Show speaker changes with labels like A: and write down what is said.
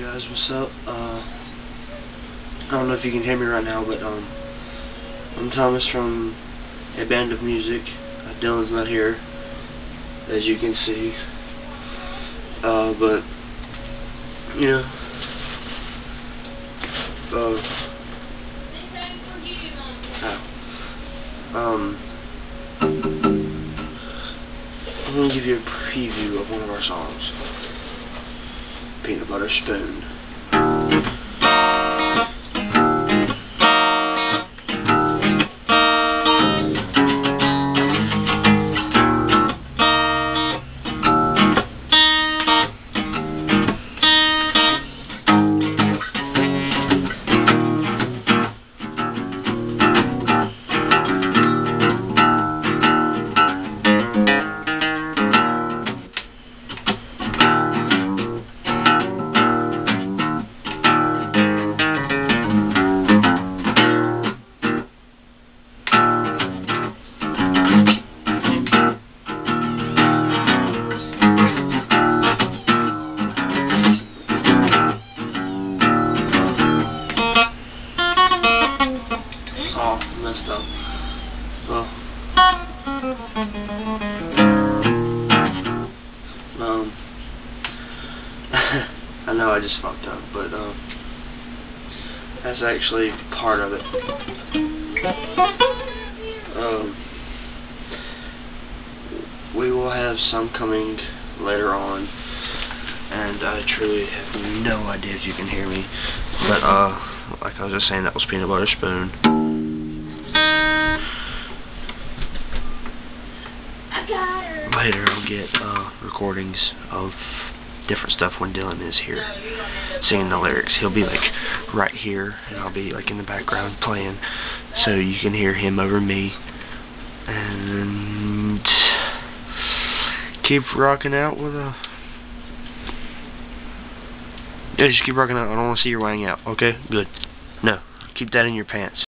A: guys, what's up? Uh, I don't know if you can hear me right now, but um, I'm Thomas from a band of music. Uh, Dylan's not here, as you can see. Uh, but you know, uh, um, I'm gonna give you a preview of one of our songs peanut butter spoon. Oh, messed up. Well, um, I know I just fucked up, but um, that's actually part of it. Um, we will have some coming later on, and I truly have no idea if you can hear me, but uh, like I was just saying, that was peanut butter spoon. Later, I'll get uh, recordings of different stuff when Dylan is here singing the lyrics. He'll be like right here, and I'll be like in the background playing, so you can hear him over me. And keep rocking out with a. Yeah, just keep rocking out. I don't want to see your wang out. Okay, good. No, keep that in your pants.